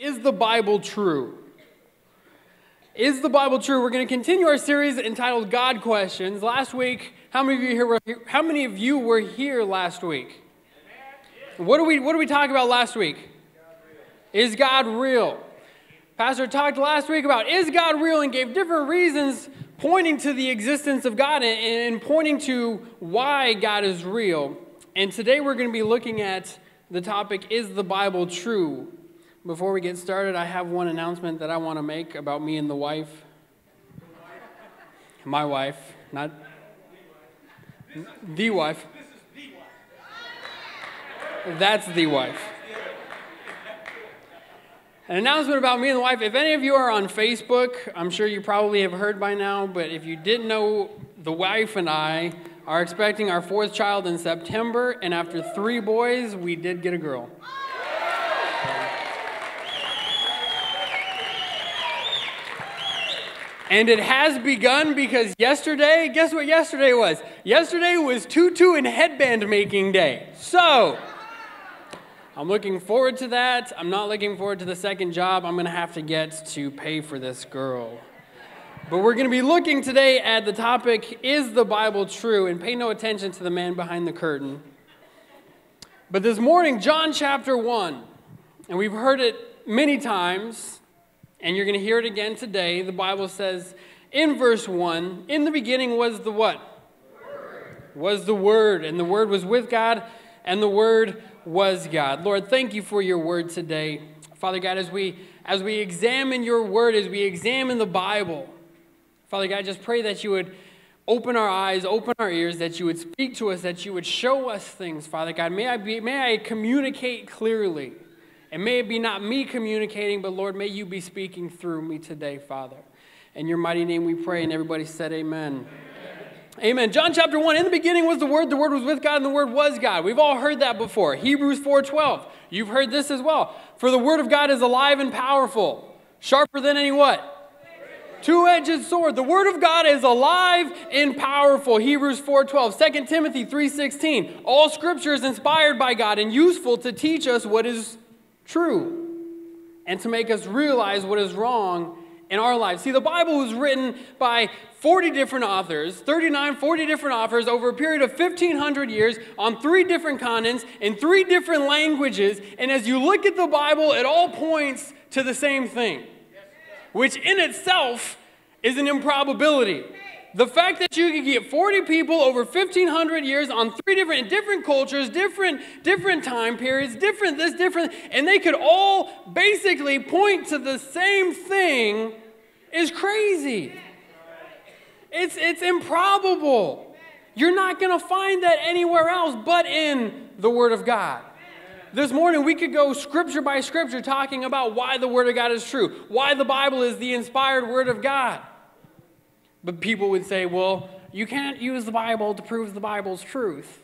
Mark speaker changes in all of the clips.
Speaker 1: Is the Bible true? Is the Bible true? We're going to continue our series entitled God Questions. Last week, how many of you here were, how many of you were here last week? What do we what did we talk about last week? Is God real? Pastor talked last week about is God real and gave different reasons pointing to the existence of God and pointing to why God is real. And today we're going to be looking at the topic is the Bible true? Before we get started, I have one announcement that I want to make about me and the wife. My wife, not the wife. That's the wife. An announcement about me and the wife. If any of you are on Facebook, I'm sure you probably have heard by now, but if you didn't know, the wife and I are expecting our fourth child in September, and after three boys, we did get a girl. And it has begun because yesterday, guess what yesterday was? Yesterday was tutu and headband making day. So, I'm looking forward to that. I'm not looking forward to the second job I'm going to have to get to pay for this girl. But we're going to be looking today at the topic Is the Bible true? And pay no attention to the man behind the curtain. But this morning, John chapter 1, and we've heard it many times and you're going to hear it again today. The Bible says in verse 1 In the beginning was the what? Word. Was the Word, and the Word was with God, and the Word was God. Lord, thank you for your word today. Father God, as we as we examine your word, as we examine the Bible, Father God, I just pray that you would open our eyes, open our ears, that you would speak to us, that you would show us things, Father God. May I be, may I communicate clearly. And may it be not me communicating, but Lord, may you be speaking through me today, Father. In your mighty name we pray, and everybody said, Amen. Amen. Amen. John chapter 1, in the beginning was the Word, the Word was with God, and the Word was God. We've all heard that before. Hebrews 4.12. You've heard this as well. For the Word of God is alive and powerful, sharper than any what? Two-edged sword. The word of God is alive and powerful. Hebrews 4:12. 2 Timothy 3:16. All scripture is inspired by God and useful to teach us what is true and to make us realize what is wrong in our lives. See, the Bible was written by 40 different authors, 39, 40 different authors over a period of 1,500 years on three different continents in three different languages. And as you look at the Bible, it all points to the same thing, which in itself is an improbability the fact that you could get 40 people over 1500 years on three different different cultures different different time periods different this different and they could all basically point to the same thing is crazy. It's it's improbable. You're not going to find that anywhere else but in the word of god. This morning we could go scripture by scripture talking about why the word of god is true why the bible is the inspired word of god but people would say, well, you can't use the Bible to prove the Bible's truth.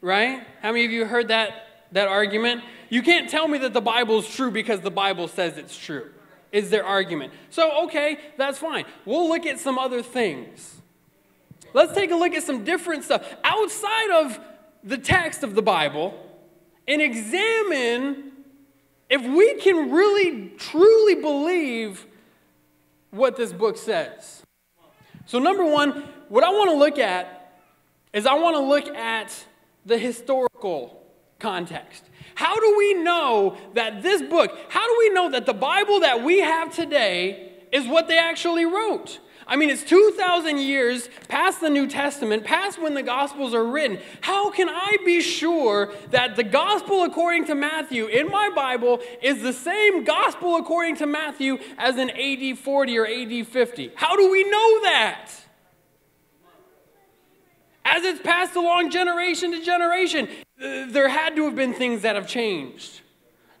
Speaker 1: Right? How many of you heard that, that argument? You can't tell me that the Bible's true because the Bible says it's true, is their argument. So, okay, that's fine. We'll look at some other things. Let's take a look at some different stuff outside of the text of the Bible and examine if we can really, truly believe what this book says. So, number one, what I want to look at is I want to look at the historical context. How do we know that this book, how do we know that the Bible that we have today is what they actually wrote? I mean, it's 2,000 years past the New Testament, past when the Gospels are written. How can I be sure that the Gospel according to Matthew in my Bible is the same Gospel according to Matthew as in AD 40 or AD 50? How do we know that? As it's passed along generation to generation, there had to have been things that have changed.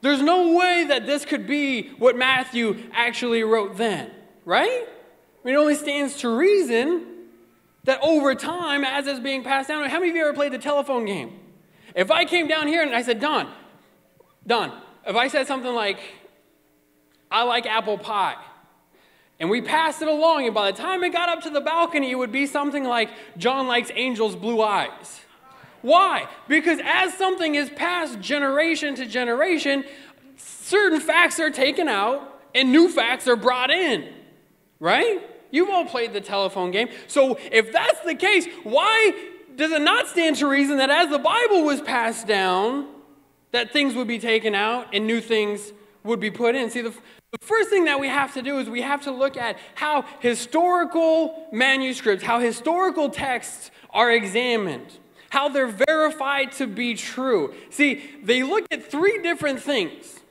Speaker 1: There's no way that this could be what Matthew actually wrote then, right? I mean, it only stands to reason that over time, as it's being passed down, how many of you ever played the telephone game? If I came down here and I said, Don, Don, if I said something like, I like apple pie, and we passed it along, and by the time it got up to the balcony, it would be something like, John likes angels' blue eyes. Why? Because as something is passed generation to generation, certain facts are taken out and new facts are brought in, right? You've all played the telephone game. So if that's the case, why does it not stand to reason that as the Bible was passed down, that things would be taken out and new things would be put in? See, the, the first thing that we have to do is we have to look at how historical manuscripts, how historical texts are examined, how they're verified to be true. See, they look at three different things.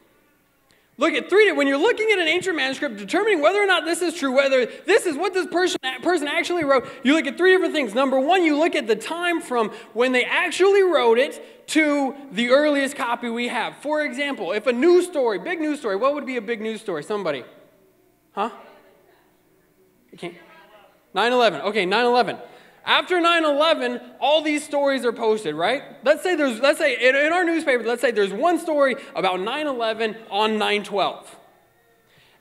Speaker 1: Look at three, when you're looking at an ancient manuscript, determining whether or not this is true, whether this is what this person, person actually wrote, you look at three different things. Number one, you look at the time from when they actually wrote it to the earliest copy we have. For example, if a news story, big news story, what would be a big news story? Somebody. Huh? You can't. 9 11. Okay, 9 11. After 9-11, all these stories are posted, right? Let's say there's, let's say in, in our newspaper, let's say there's one story about 9-11 on 9-12.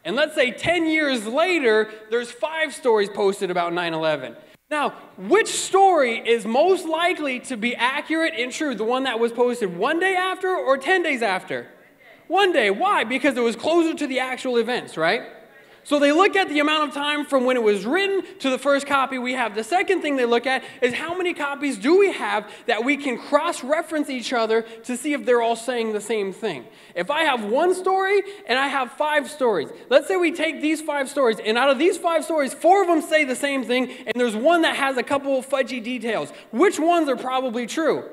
Speaker 1: And let's say 10 years later, there's five stories posted about 9-11. Now, which story is most likely to be accurate and true? The one that was posted one day after or 10 days after? One day. Why? Because it was closer to the actual events, right? So they look at the amount of time from when it was written to the first copy we have. The second thing they look at is how many copies do we have that we can cross reference each other to see if they're all saying the same thing. If I have one story and I have five stories, let's say we take these five stories, and out of these five stories, four of them say the same thing, and there's one that has a couple of fudgy details. Which ones are probably true?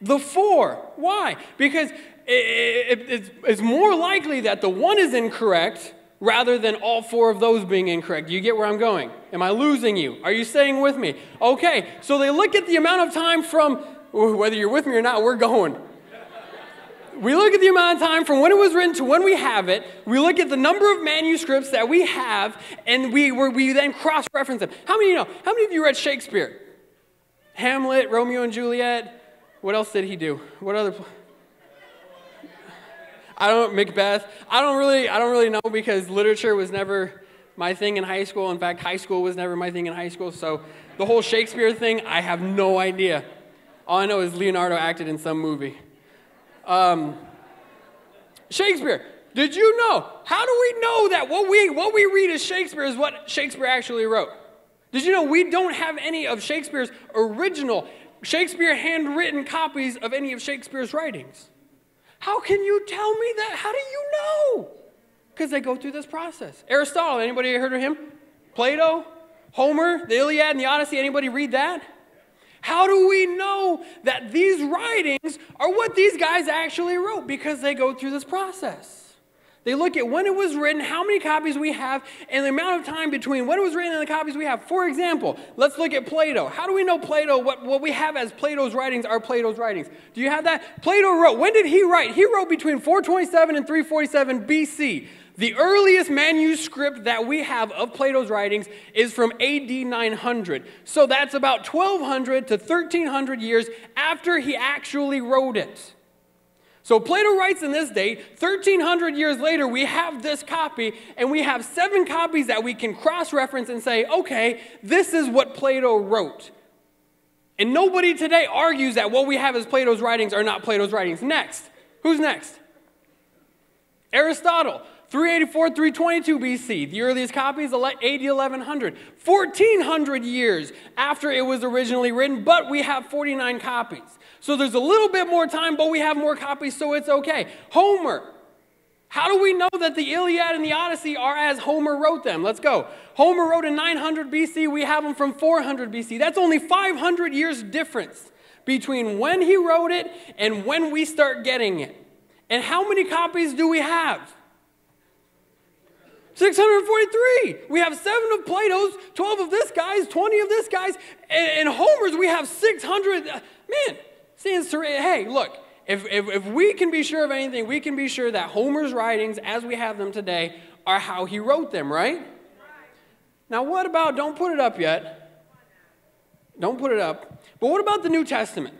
Speaker 1: The four. Why? Because it's more likely that the one is incorrect rather than all four of those being incorrect. You get where I'm going? Am I losing you? Are you staying with me? Okay, so they look at the amount of time from, whether you're with me or not, we're going. We look at the amount of time from when it was written to when we have it. We look at the number of manuscripts that we have, and we, we then cross reference them. How many you know? How many of you read Shakespeare? Hamlet, Romeo and Juliet. What else did he do? What other? I don't Macbeth. I don't really I don't really know because literature was never my thing in high school. In fact, high school was never my thing in high school. So the whole Shakespeare thing, I have no idea. All I know is Leonardo acted in some movie. Um, Shakespeare. Did you know? How do we know that what we what we read as Shakespeare is what Shakespeare actually wrote? Did you know we don't have any of Shakespeare's original Shakespeare handwritten copies of any of Shakespeare's writings? How can you tell me that? How do you know? Because they go through this process. Aristotle, anybody heard of him? Plato, Homer, the Iliad and the Odyssey, anybody read that? How do we know that these writings are what these guys actually wrote? Because they go through this process. They look at when it was written, how many copies we have, and the amount of time between when it was written and the copies we have. For example, let's look at Plato. How do we know Plato, what, what we have as Plato's writings are Plato's writings? Do you have that? Plato wrote, when did he write? He wrote between 427 and 347 BC. The earliest manuscript that we have of Plato's writings is from AD 900. So that's about 1200 to 1300 years after he actually wrote it. So Plato writes in this date, 1300 years later, we have this copy, and we have seven copies that we can cross reference and say, okay, this is what Plato wrote. And nobody today argues that what we have as Plato's writings are not Plato's writings. Next. Who's next? Aristotle. 384, 322 BC. The earliest copy is AD 1100. 1400 years after it was originally written, but we have 49 copies. So there's a little bit more time, but we have more copies, so it's okay. Homer. How do we know that the Iliad and the Odyssey are as Homer wrote them? Let's go. Homer wrote in 900 BC, we have them from 400 BC. That's only 500 years difference between when he wrote it and when we start getting it. And how many copies do we have? 643. We have seven of Plato's, 12 of this guy's, 20 of this guy's, and, and Homer's we have 600. Man, to, hey, look, if, if, if we can be sure of anything, we can be sure that Homer's writings, as we have them today, are how he wrote them, right? Now, what about, don't put it up yet. Don't put it up. But what about the New Testament?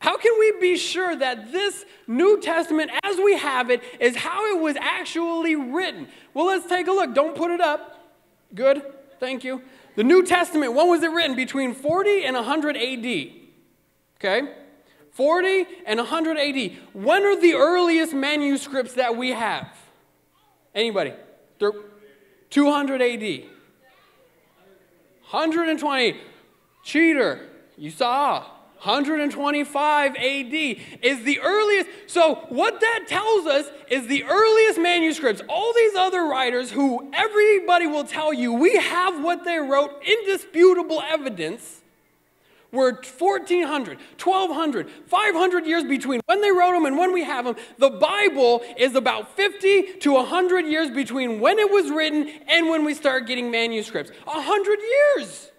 Speaker 1: How can we be sure that this New Testament, as we have it, is how it was actually written? Well, let's take a look. Don't put it up. Good. Thank you. The New Testament, when was it written? Between 40 and 100 AD. Okay? 40 and 100 AD. When are the earliest manuscripts that we have? Anybody? 200 AD. 120. Cheater. You saw. 125 AD is the earliest. So, what that tells us is the earliest manuscripts, all these other writers who everybody will tell you we have what they wrote, indisputable evidence, were 1400, 1200, 500 years between when they wrote them and when we have them. The Bible is about 50 to 100 years between when it was written and when we start getting manuscripts. 100 years.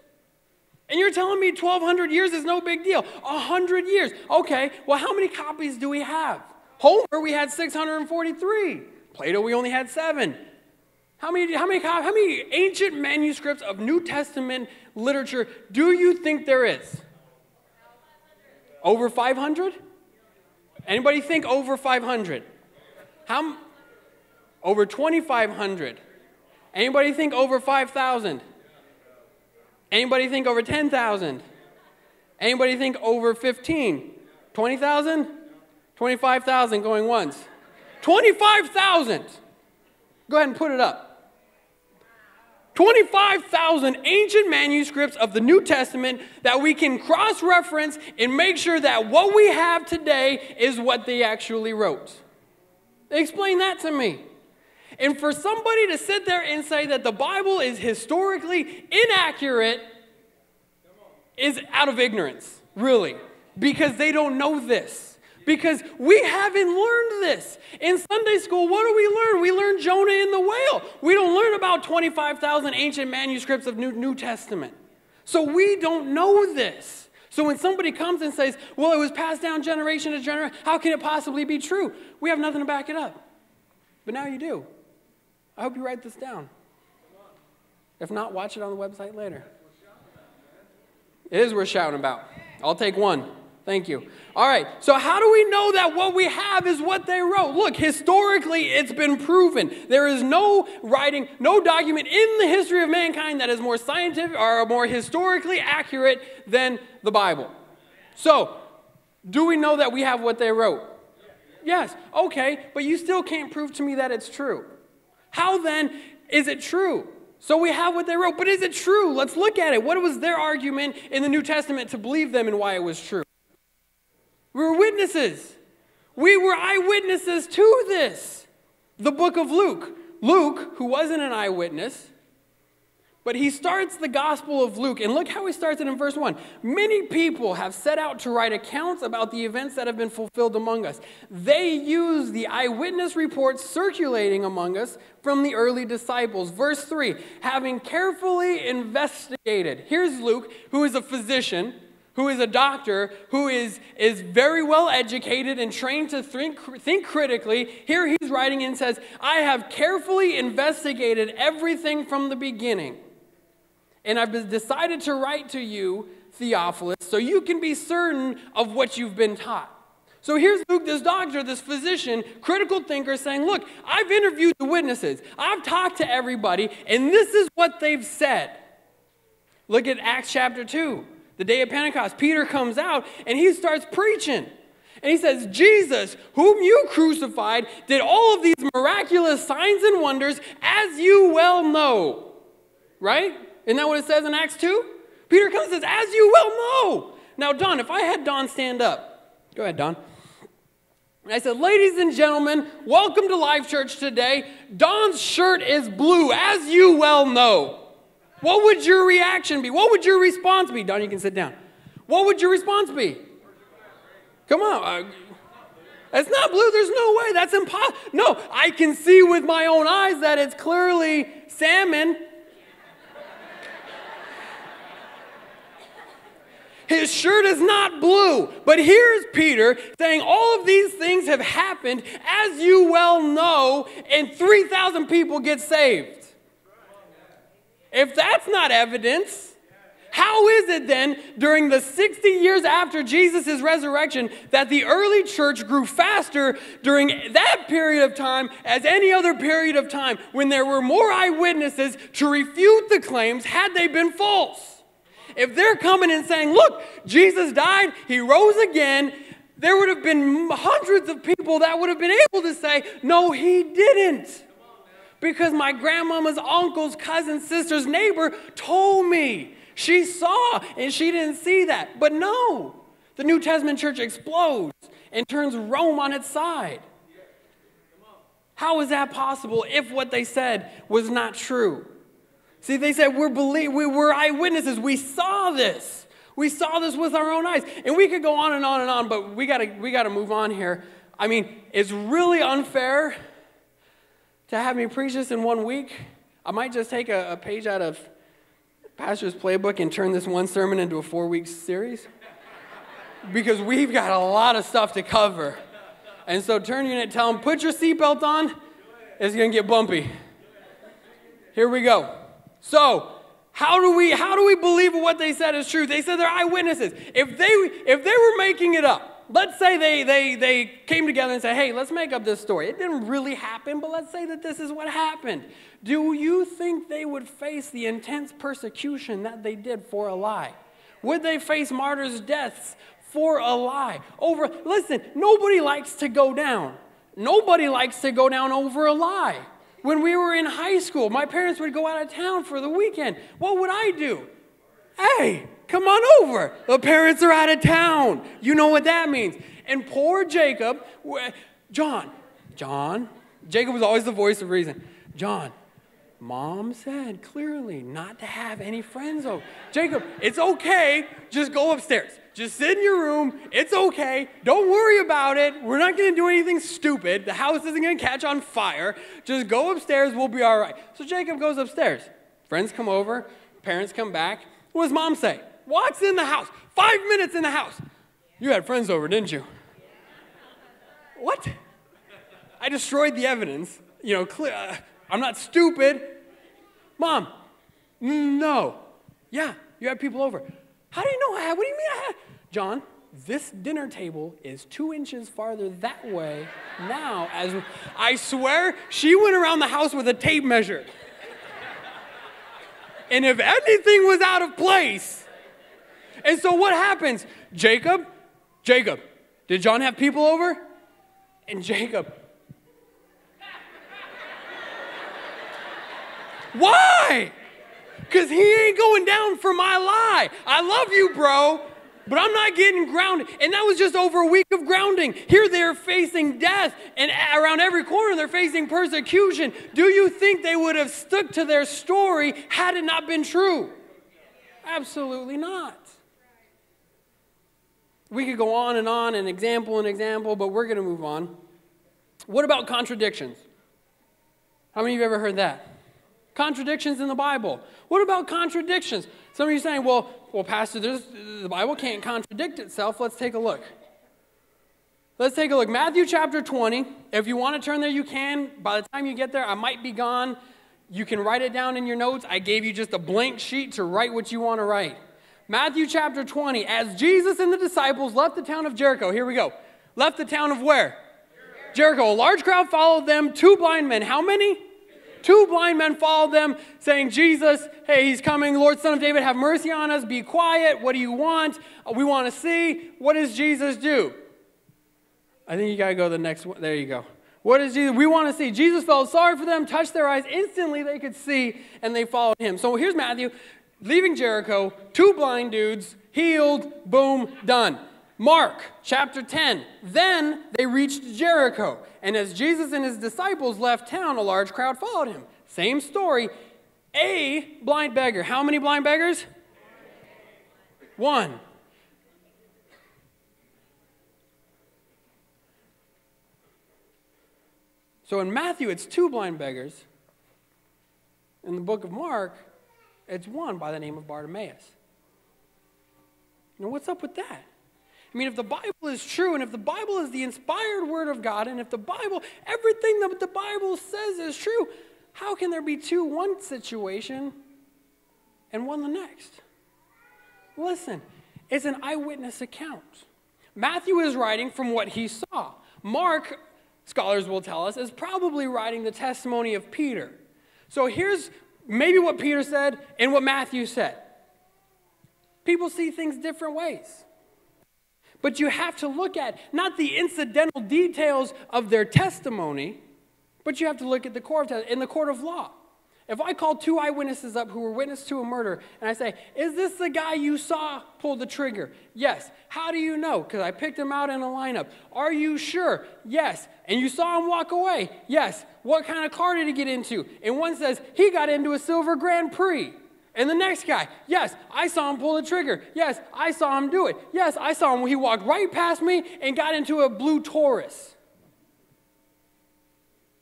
Speaker 1: And you're telling me 1,200 years is no big deal. 100 years. Okay, well, how many copies do we have? Homer, we had 643. Plato, we only had seven. How many, how many, how many ancient manuscripts of New Testament literature do you think there is? Over 500? Anybody think over 500? How? Over 2,500. Anybody think over 5,000? Anybody think over 10,000? Anybody think over 15? 20,000? 25,000 going once. 25,000. Go ahead and put it up. 25,000 ancient manuscripts of the New Testament that we can cross reference and make sure that what we have today is what they actually wrote. Explain that to me. And for somebody to sit there and say that the Bible is historically inaccurate is out of ignorance, really, because they don't know this. Because we haven't learned this. In Sunday school, what do we learn? We learn Jonah in the whale. We don't learn about 25,000 ancient manuscripts of New, New Testament. So we don't know this. So when somebody comes and says, well, it was passed down generation to generation, how can it possibly be true? We have nothing to back it up. But now you do. I hope you write this down. If not, watch it on the website later. It is worth shouting about. I'll take one. Thank you. All right, so how do we know that what we have is what they wrote? Look, historically, it's been proven. There is no writing, no document in the history of mankind that is more scientific or more historically accurate than the Bible. So, do we know that we have what they wrote? Yes. Okay, but you still can't prove to me that it's true. How then is it true? So we have what they wrote, but is it true? Let's look at it. What was their argument in the New Testament to believe them and why it was true? We were witnesses. We were eyewitnesses to this. The book of Luke. Luke, who wasn't an eyewitness, but he starts the Gospel of Luke, and look how he starts it in verse 1. Many people have set out to write accounts about the events that have been fulfilled among us. They use the eyewitness reports circulating among us from the early disciples. Verse 3 having carefully investigated. Here's Luke, who is a physician who is a doctor, who is, is very well educated and trained to think, think critically, here he's writing and says, I have carefully investigated everything from the beginning. And I've decided to write to you, Theophilus, so you can be certain of what you've been taught. So here's Luke, this doctor, this physician, critical thinker, saying, Look, I've interviewed the witnesses, I've talked to everybody, and this is what they've said. Look at Acts chapter 2 the day of Pentecost, Peter comes out and he starts preaching. And he says, Jesus, whom you crucified, did all of these miraculous signs and wonders, as you well know. Right? Isn't that what it says in Acts 2? Peter comes and says, as you well know. Now, Don, if I had Don stand up, go ahead, Don. And I said, Ladies and gentlemen, welcome to Life Church today. Don's shirt is blue, as you well know. What would your reaction be? What would your response be? Don, you can sit down. What would your response be? Come on. Uh, it's not blue. There's no way. That's impossible. No, I can see with my own eyes that it's clearly salmon. His shirt is not blue. But here's Peter saying all of these things have happened, as you well know, and 3,000 people get saved. If that's not evidence, how is it then during the 60 years after Jesus' resurrection that the early church grew faster during that period of time as any other period of time when there were more eyewitnesses to refute the claims had they been false? If they're coming and saying, look, Jesus died, he rose again, there would have been hundreds of people that would have been able to say, No, he didn't. Because my grandmama's uncle's cousin, sister's neighbor told me. She saw and she didn't see that. But no, the New Testament church explodes and turns Rome on its side. How is that possible if what they said was not true? See, they said we're, belie- we were eyewitnesses. We saw this. We saw this with our own eyes. And we could go on and on and on, but we gotta, we gotta move on here. I mean, it's really unfair to have me preach this in one week. I might just take a, a page out of Pastor's Playbook and turn this one sermon into a four week series because we've got a lot of stuff to cover. And so turn your unit, tell them, put your seatbelt on. It's going to get bumpy. Here we go. So, how do we how do we believe what they said is true? They said they're eyewitnesses. If they if they were making it up, let's say they they they came together and said, "Hey, let's make up this story." It didn't really happen, but let's say that this is what happened. Do you think they would face the intense persecution that they did for a lie? Would they face martyrs' deaths for a lie? Over listen, nobody likes to go down. Nobody likes to go down over a lie. When we were in high school, my parents would go out of town for the weekend. What would I do? Hey, come on over. The parents are out of town. You know what that means. And poor Jacob, John, John, Jacob was always the voice of reason. John, mom said clearly not to have any friends over. Jacob, it's okay. Just go upstairs. Just sit in your room. It's okay. Don't worry about it. We're not going to do anything stupid. The house isn't going to catch on fire. Just go upstairs. We'll be all right. So Jacob goes upstairs. Friends come over. Parents come back. What does mom say? Walks in the house. Five minutes in the house. You had friends over, didn't you? What? I destroyed the evidence. You know, clear, uh, I'm not stupid. Mom, no. Yeah, you had people over. How do you know I had? What do you mean I had? John, this dinner table is two inches farther that way now. As I swear, she went around the house with a tape measure. And if anything was out of place, and so what happens? Jacob, Jacob, did John have people over? And Jacob, why? Because he ain't going down for my lie. I love you, bro, but I'm not getting grounded. And that was just over a week of grounding. Here they're facing death, and around every corner they're facing persecution. Do you think they would have stuck to their story had it not been true? Absolutely not. We could go on and on, and example and example, but we're going to move on. What about contradictions? How many of you ever heard that? Contradictions in the Bible. What about contradictions? Some of you saying, well, well, Pastor, the Bible can't contradict itself. Let's take a look. Let's take a look. Matthew chapter 20. If you want to turn there, you can. By the time you get there, I might be gone. You can write it down in your notes. I gave you just a blank sheet to write what you want to write. Matthew chapter 20. As Jesus and the disciples left the town of Jericho, here we go. Left the town of where? Jericho. Jericho. A large crowd followed them. Two blind men. How many? Two blind men followed them, saying, Jesus, hey, he's coming. Lord, son of David, have mercy on us. Be quiet. What do you want? Uh, we want to see. What does Jesus do? I think you got to go to the next one. There you go. What does Jesus? We want to see. Jesus felt sorry for them, touched their eyes. Instantly they could see, and they followed him. So here's Matthew leaving Jericho, two blind dudes, healed, boom, done. Mark chapter 10. Then they reached Jericho, and as Jesus and his disciples left town, a large crowd followed him. Same story. A blind beggar. How many blind beggars? One. So in Matthew, it's two blind beggars. In the book of Mark, it's one by the name of Bartimaeus. Now, what's up with that? I mean, if the Bible is true, and if the Bible is the inspired word of God, and if the Bible, everything that the Bible says is true, how can there be two, one situation and one the next? Listen, it's an eyewitness account. Matthew is writing from what he saw. Mark, scholars will tell us, is probably writing the testimony of Peter. So here's maybe what Peter said and what Matthew said. People see things different ways. But you have to look at not the incidental details of their testimony, but you have to look at the court of, in the court of law. If I call two eyewitnesses up who were witness to a murder and I say, Is this the guy you saw pull the trigger? Yes. How do you know? Because I picked him out in a lineup. Are you sure? Yes. And you saw him walk away? Yes. What kind of car did he get into? And one says, He got into a silver Grand Prix. And the next guy, yes, I saw him pull the trigger. Yes, I saw him do it. Yes, I saw him. He walked right past me and got into a blue Taurus.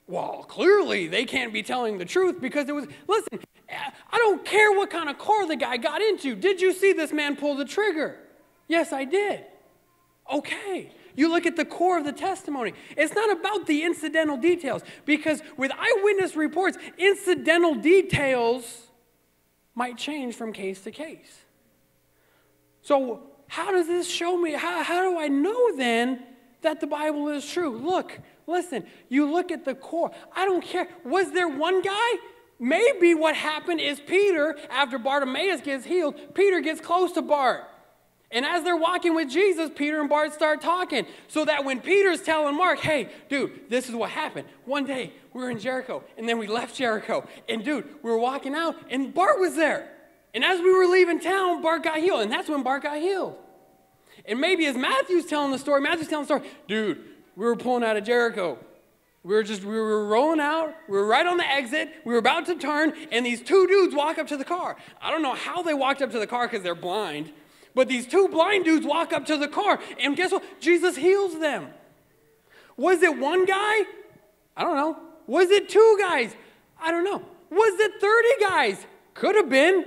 Speaker 1: Well, clearly they can't be telling the truth because it was, listen, I don't care what kind of car the guy got into. Did you see this man pull the trigger? Yes, I did. Okay. You look at the core of the testimony. It's not about the incidental details because with eyewitness reports, incidental details might change from case to case. So, how does this show me? How, how do I know then that the Bible is true? Look, Listen, you look at the core. I don't care. Was there one guy? Maybe what happened is Peter, after Bartimaeus gets healed, Peter gets close to Bart. And as they're walking with Jesus, Peter and Bart start talking. So that when Peter's telling Mark, hey, dude, this is what happened. One day we were in Jericho, and then we left Jericho. And dude, we were walking out, and Bart was there. And as we were leaving town, Bart got healed. And that's when Bart got healed. And maybe as Matthew's telling the story, Matthew's telling the story, dude, we were pulling out of Jericho. We were just, we were rolling out. We were right on the exit. We were about to turn, and these two dudes walk up to the car. I don't know how they walked up to the car because they're blind, but these two blind dudes walk up to the car, and guess what? Jesus heals them. Was it one guy? I don't know. Was it two guys? I don't know. Was it 30 guys? Could have been.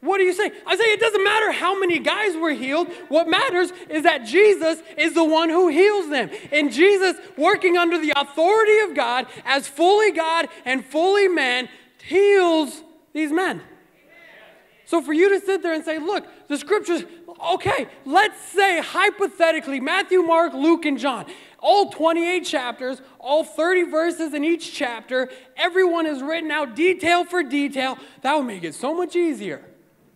Speaker 1: What are you saying? I say it doesn't matter how many guys were healed. What matters is that Jesus is the one who heals them. And Jesus, working under the authority of God as fully God and fully man, heals these men. So for you to sit there and say, look, the scriptures, okay, let's say hypothetically, Matthew, Mark, Luke, and John, all 28 chapters, all 30 verses in each chapter, everyone is written out detail for detail. That would make it so much easier.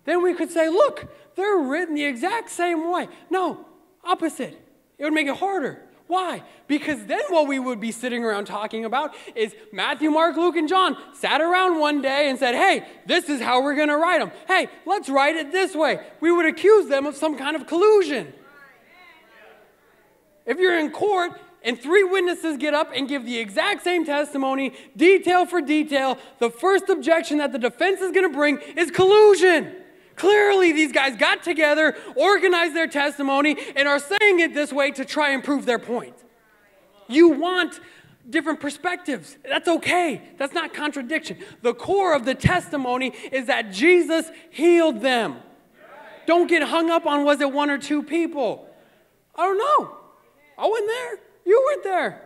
Speaker 1: Then we could say, look, they're written the exact same way. No, opposite. It would make it harder. Why? Because then what we would be sitting around talking about is Matthew, Mark, Luke, and John sat around one day and said, hey, this is how we're going to write them. Hey, let's write it this way. We would accuse them of some kind of collusion. If you're in court and three witnesses get up and give the exact same testimony, detail for detail, the first objection that the defense is going to bring is collusion. Clearly, these guys got together, organized their testimony, and are saying it this way to try and prove their point. You want different perspectives. That's okay. That's not contradiction. The core of the testimony is that Jesus healed them. Don't get hung up on was it one or two people. I don't know. I wasn't there. You weren't there.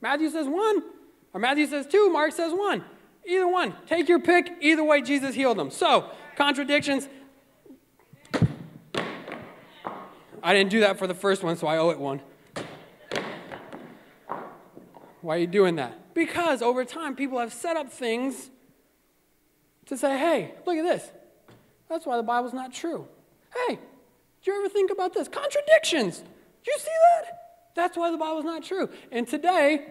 Speaker 1: Matthew says one, or Matthew says two, Mark says one. Either one. Take your pick. Either way, Jesus healed them. So, contradictions, I didn't do that for the first one, so I owe it one. Why are you doing that? Because over time, people have set up things to say, hey, look at this. That's why the Bible's not true. Hey, did you ever think about this? Contradictions. Do you see that? That's why the Bible's not true. And today,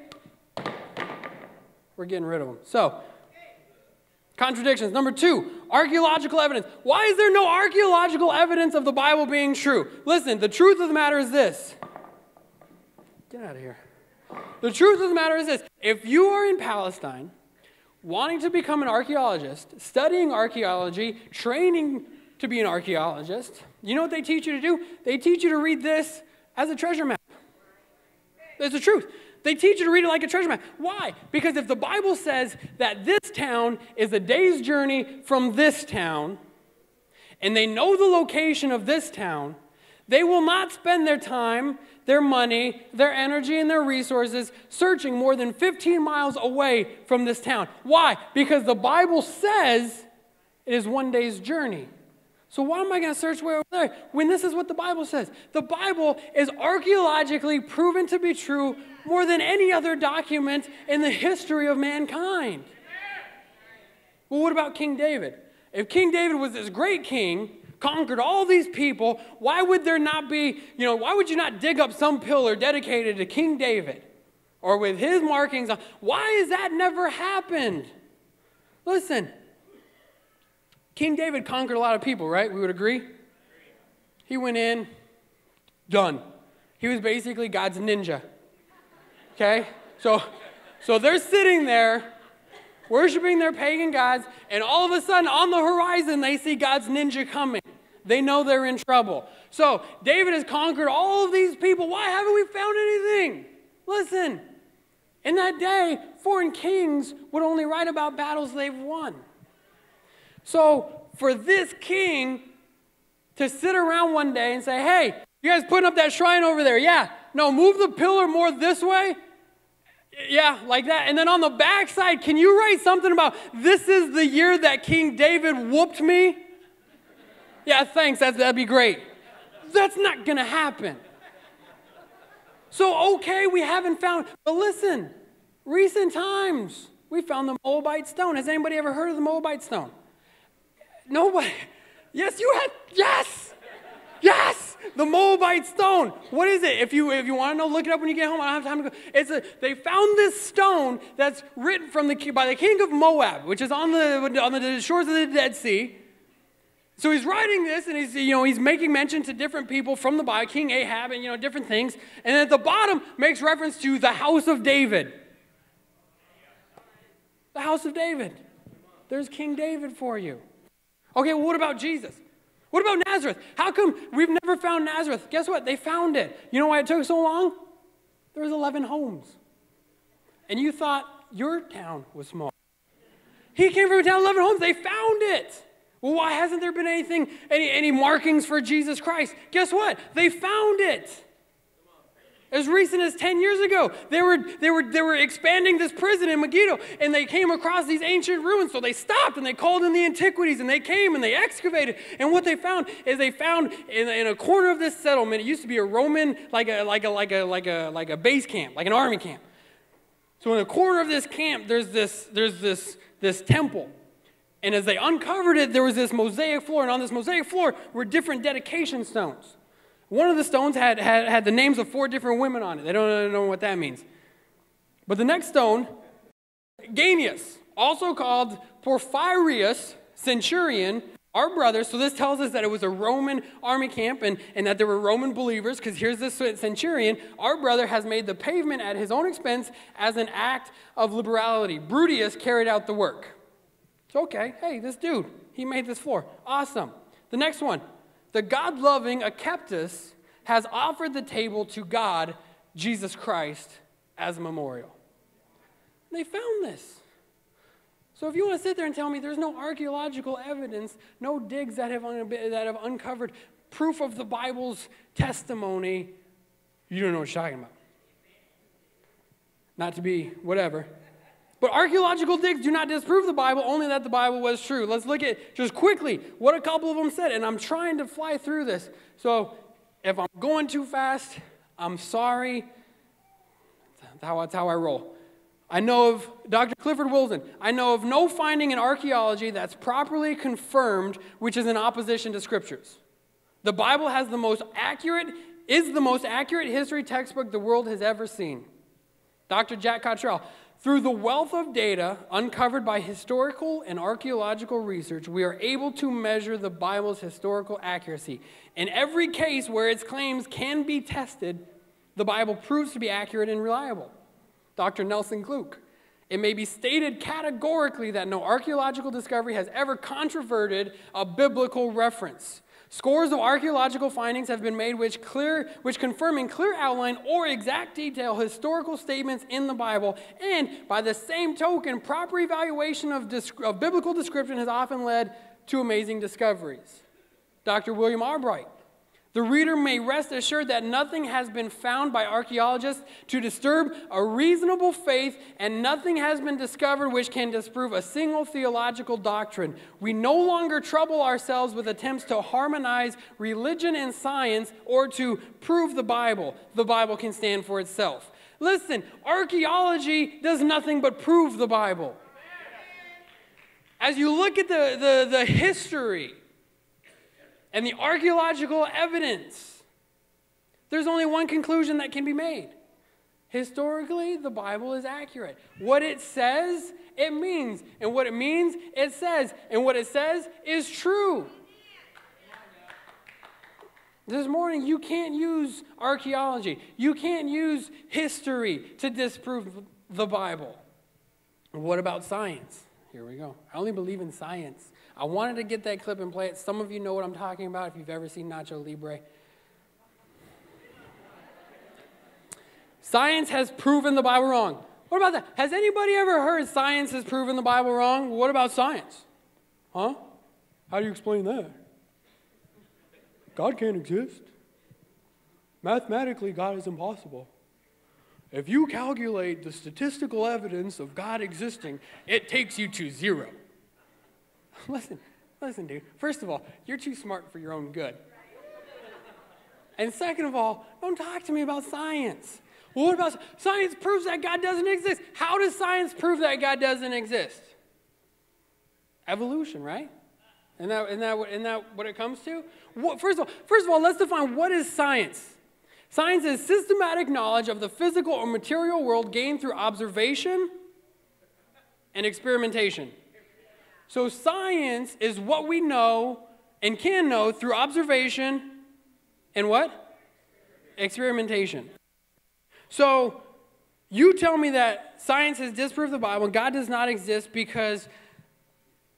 Speaker 1: we're getting rid of them. So, Contradictions. Number two, archaeological evidence. Why is there no archaeological evidence of the Bible being true? Listen, the truth of the matter is this. Get out of here. The truth of the matter is this if you are in Palestine, wanting to become an archaeologist, studying archaeology, training to be an archaeologist, you know what they teach you to do? They teach you to read this as a treasure map. It's the truth. They teach you to read it like a treasure map. Why? Because if the Bible says that this town is a day's journey from this town, and they know the location of this town, they will not spend their time, their money, their energy, and their resources searching more than 15 miles away from this town. Why? Because the Bible says it is one day's journey. So why am I going to search way over there when this is what the Bible says? The Bible is archaeologically proven to be true more than any other document in the history of mankind. Well, what about King David? If King David was this great king, conquered all these people, why would there not be, you know, why would you not dig up some pillar dedicated to King David or with his markings on? Why has that never happened? Listen, King David conquered a lot of people, right? We would agree? He went in, done. He was basically God's ninja. Okay? So, so they're sitting there worshiping their pagan gods, and all of a sudden on the horizon they see God's ninja coming. They know they're in trouble. So David has conquered all of these people. Why haven't we found anything? Listen, in that day, foreign kings would only write about battles they've won. So for this king to sit around one day and say, hey, you guys putting up that shrine over there? Yeah. No, move the pillar more this way. Yeah, like that. And then on the backside, can you write something about this is the year that King David whooped me? Yeah, thanks. That's, that'd be great. That's not going to happen. So, okay, we haven't found, but listen, recent times, we found the Moabite stone. Has anybody ever heard of the Moabite stone? Nobody. Yes, you had, yes, yes, the Moabite stone. What is it? If you if you want to know, look it up when you get home. I don't have time to go. It's a they found this stone that's written from the by the king of Moab, which is on the on the shores of the Dead Sea. So he's writing this, and he's you know he's making mention to different people from the Bible, King Ahab, and you know different things. And at the bottom makes reference to the house of David. The house of David. There's King David for you. Okay, well, what about Jesus? What about Nazareth? How come we've never found Nazareth? Guess what? They found it. You know why it took so long? There was 11 homes. And you thought your town was small. He came from a town of 11 homes. They found it. Well, why hasn't there been anything, any, any markings for Jesus Christ? Guess what? They found it. As recent as 10 years ago, they were, they, were, they were expanding this prison in Megiddo and they came across these ancient ruins. So they stopped and they called in the antiquities and they came and they excavated. And what they found is they found in, in a corner of this settlement, it used to be a Roman, like a, like, a, like, a, like, a, like a base camp, like an army camp. So in the corner of this camp, there's this, there's this, this temple. And as they uncovered it, there was this mosaic floor. And on this mosaic floor were different dedication stones. One of the stones had, had, had the names of four different women on it. They don't know what that means. But the next stone, Gaius, also called Porphyrius Centurion, our brother. So this tells us that it was a Roman army camp and, and that there were Roman believers, because here's this centurion. Our brother has made the pavement at his own expense as an act of liberality. Brutius carried out the work. So, okay, hey, this dude, he made this floor. Awesome. The next one, the God loving Akeptus has offered the table to God, Jesus Christ, as a memorial. They found this. So if you want to sit there and tell me there's no archaeological evidence, no digs that have, un- that have uncovered proof of the Bible's testimony, you don't know what you're talking about. Not to be whatever. But archaeological digs do not disprove the Bible, only that the Bible was true. Let's look at just quickly what a couple of them said. And I'm trying to fly through this. So if I'm going too fast, I'm sorry. That's how, how I roll. I know of Dr. Clifford Wilson. I know of no finding in archaeology that's properly confirmed which is in opposition to scriptures. The Bible has the most accurate, is the most accurate history textbook the world has ever seen. Dr. Jack Cottrell. Through the wealth of data uncovered by historical and archaeological research, we are able to measure the Bible's historical accuracy. In every case where its claims can be tested, the Bible proves to be accurate and reliable. Dr. Nelson Glueck. It may be stated categorically that no archaeological discovery has ever controverted a biblical reference. Scores of archaeological findings have been made which, clear, which confirm in clear outline or exact detail historical statements in the Bible. And by the same token, proper evaluation of, of biblical description has often led to amazing discoveries. Dr. William Albright the reader may rest assured that nothing has been found by archaeologists to disturb a reasonable faith, and nothing has been discovered which can disprove a single theological doctrine. We no longer trouble ourselves with attempts to harmonize religion and science or to prove the Bible. The Bible can stand for itself. Listen, archaeology does nothing but prove the Bible. As you look at the, the, the history, and the archaeological evidence, there's only one conclusion that can be made. Historically, the Bible is accurate. What it says, it means. And what it means, it says. And what it says is true. This morning, you can't use archaeology, you can't use history to disprove the Bible. What about science? Here we go. I only believe in science. I wanted to get that clip and play it. Some of you know what I'm talking about if you've ever seen Nacho Libre. Science has proven the Bible wrong. What about that? Has anybody ever heard science has proven the Bible wrong? What about science? Huh? How do you explain that? God can't exist. Mathematically, God is impossible. If you calculate the statistical evidence of God existing, it takes you to zero. listen, listen, dude. First of all, you're too smart for your own good. And second of all, don't talk to me about science. Well, what about science proves that God doesn't exist? How does science prove that God doesn't exist? Evolution, right? Isn't that, isn't that, isn't that what it comes to? What, first, of all, first of all, let's define what is science. Science is systematic knowledge of the physical or material world gained through observation and experimentation. So, science is what we know and can know through observation and what? Experimentation. So, you tell me that science has disproved the Bible and God does not exist because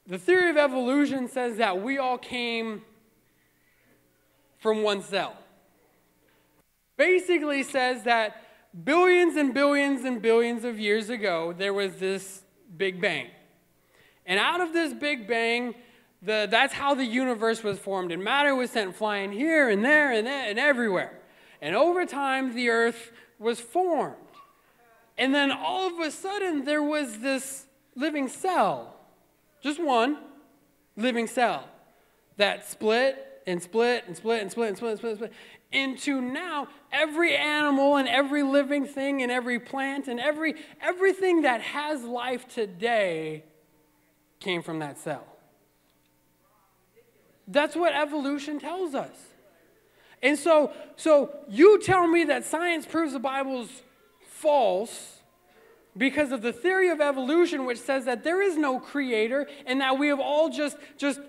Speaker 1: the theory of evolution says that we all came from one cell. Basically, says that billions and billions and billions of years ago, there was this Big Bang. And out of this Big Bang, the, that's how the universe was formed. And matter was sent flying here and there and, there and everywhere. And over time, the earth was formed. And then all of a sudden, there was this living cell, just one living cell, that split and split and split and split and split and split, and split into now every animal and every living thing and every plant and every everything that has life today came from that cell. That's what evolution tells us. And so, so you tell me that science proves the Bible's false because of the theory of evolution, which says that there is no creator and that we have all just, just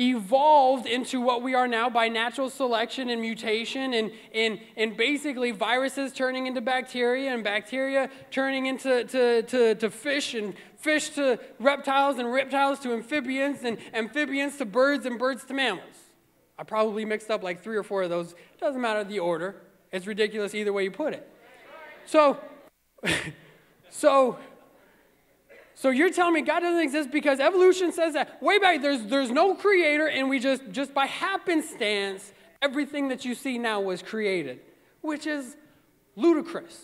Speaker 1: evolved into what we are now by natural selection and mutation, and, and, and basically viruses turning into bacteria, and bacteria turning into to, to, to fish, and fish to reptiles, and reptiles to amphibians, and amphibians to birds, and birds to mammals. I probably mixed up like three or four of those. It doesn't matter the order. It's ridiculous either way you put it. So, so, so you're telling me God doesn't exist because evolution says that way back there's there's no creator and we just just by happenstance everything that you see now was created, which is ludicrous.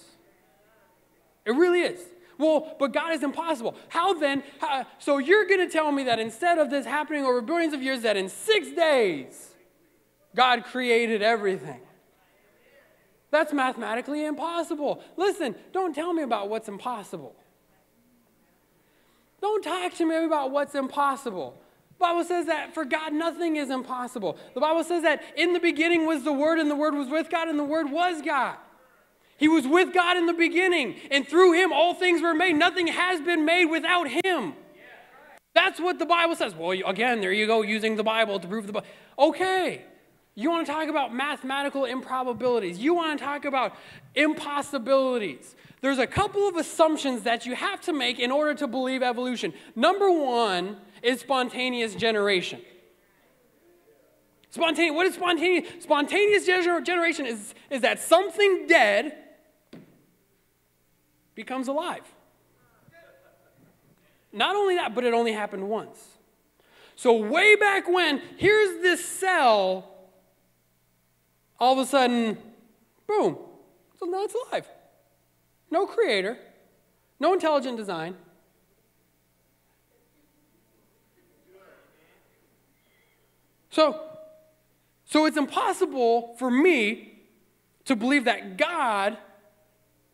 Speaker 1: It really is. Well, but God is impossible. How then? How, so you're going to tell me that instead of this happening over billions of years, that in six days God created everything. That's mathematically impossible. Listen, don't tell me about what's impossible. Don't talk to me about what's impossible. The Bible says that for God nothing is impossible. The Bible says that in the beginning was the Word, and the Word was with God, and the Word was God. He was with God in the beginning, and through Him all things were made. Nothing has been made without Him. That's what the Bible says. Well, again, there you go, using the Bible to prove the Bible. Okay. You want to talk about mathematical improbabilities. You want to talk about impossibilities. There's a couple of assumptions that you have to make in order to believe evolution. Number one is spontaneous generation. Spontaneous, what is spontaneous? Spontaneous generation is, is that something dead becomes alive. Not only that, but it only happened once. So, way back when, here's this cell all of a sudden, boom, so now it's alive. No creator, no intelligent design. So, so it's impossible for me to believe that God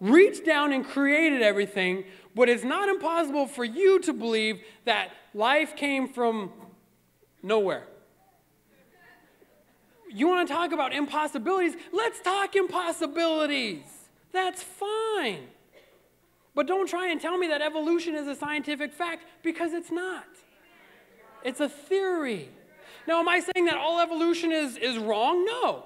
Speaker 1: reached down and created everything, but it's not impossible for you to believe that life came from nowhere. you want to talk about impossibilities? Let's talk impossibilities. That's fine. But don't try and tell me that evolution is a scientific fact because it's not. It's a theory. Now, am I saying that all evolution is, is wrong? No.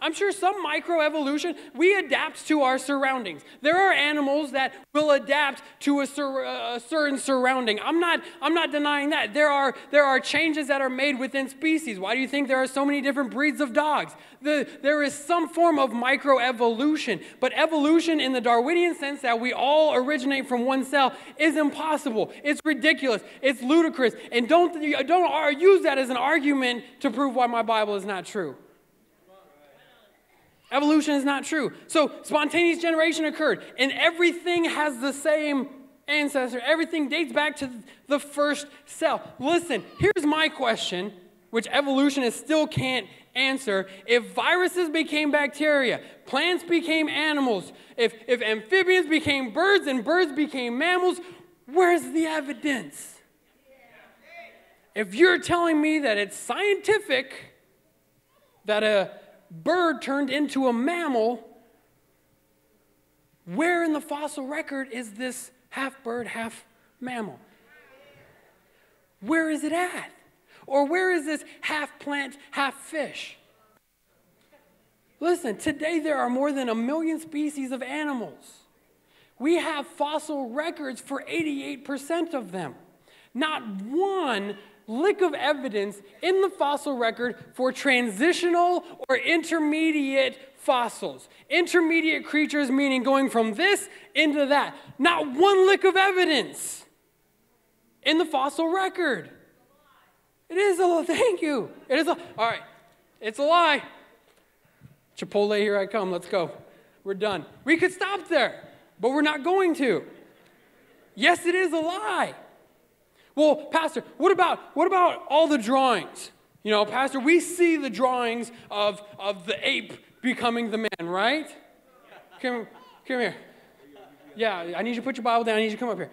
Speaker 1: I'm sure some microevolution, we adapt to our surroundings. There are animals that will adapt to a, sur, uh, a, certain surrounding. I'm not, I'm not denying that. There are, there are changes that are made within species. Why do you think there are so many different breeds of dogs? The, there is some form of microevolution. But evolution in the Darwinian sense that we all originate from one cell is impossible. It's ridiculous. It's ludicrous. And don't, don't use that as an argument to prove why my Bible is not true. Evolution is not true. So spontaneous generation occurred, and everything has the same ancestor. Everything dates back to the first cell. Listen, here's my question, which evolutionists still can't answer. If viruses became bacteria, plants became animals, if, if amphibians became birds, and birds became mammals, where's the evidence? If you're telling me that it's scientific that a bird turned into a mammal, where in the fossil record is this half bird, half mammal? Where is it at? Or where is this half plant, half fish? Listen, today there are more than a million species of animals. We have fossil records for 88% of them. Not one lick of evidence in the fossil record for transitional or intermediate fossils. Intermediate creatures meaning going from this into that. Not one lick of evidence in the fossil record. It is a lie. thank you. It is a all right. It's a lie. Chipotle, here I come. Let's go. We're done. We could stop there, but we're not going to. Yes, it is a lie. Well, Pastor, what about, what about all the drawings? You know, Pastor, we see the drawings of, of the ape becoming the man, right? Come, come here. Yeah, I need you to put your Bible down. I need you to come up here.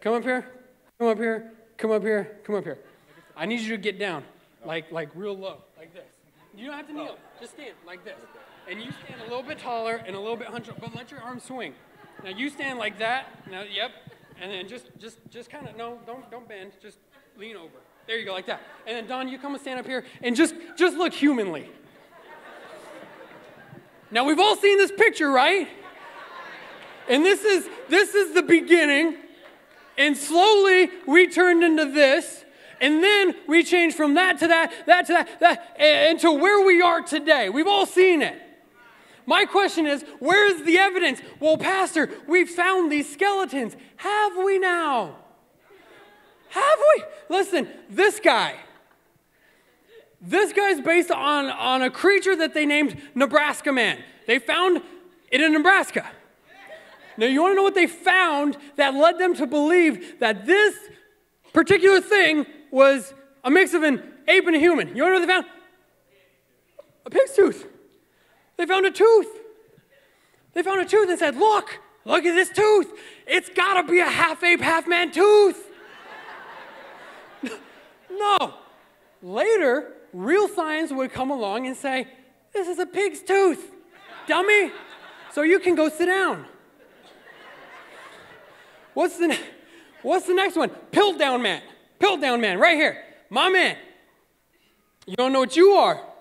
Speaker 1: Come up here. Come up here. Come up here. Come up here. I need you to get down, like, like real low, like this. You don't have to kneel. Just stand like this. And you stand a little bit taller and a little bit hunched but let your arms swing. Now you stand like that. Now, yep and then just just just kind of no, don't don't bend, just lean over. There you go, like that. And then Don, you come and stand up here and just just look humanly. Now we've all seen this picture, right? And this is this is the beginning. And slowly we turned into this. And then we changed from that to that, that to that, that, and to where we are today. We've all seen it. My question is, where is the evidence? Well, Pastor, we've found these skeletons. Have we now? Have we? Listen, this guy, this guy's based on, on a creature that they named Nebraska Man. They found it in Nebraska. Now, you want to know what they found that led them to believe that this particular thing was a mix of an ape and a human? You want to know what they found? A pig's tooth. They found a tooth. They found a tooth and said, Look, look at this tooth. It's got to be a half ape, half man tooth. no. Later, real science would come along and say, This is a pig's tooth, dummy. So you can go sit down. What's the, what's the next one? Piltdown man. Piltdown man, right here. My man. You don't know what you are.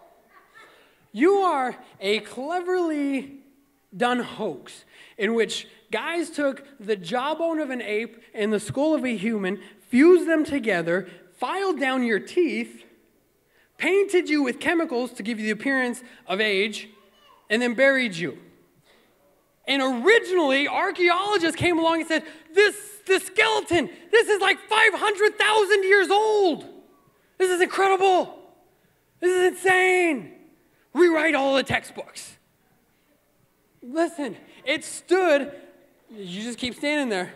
Speaker 1: You are a cleverly done hoax in which guys took the jawbone of an ape and the skull of a human, fused them together, filed down your teeth, painted you with chemicals to give you the appearance of age, and then buried you. And originally, archaeologists came along and said, This, this skeleton, this is like 500,000 years old. This is incredible. This is insane rewrite all the textbooks. Listen, it stood, you just keep standing there,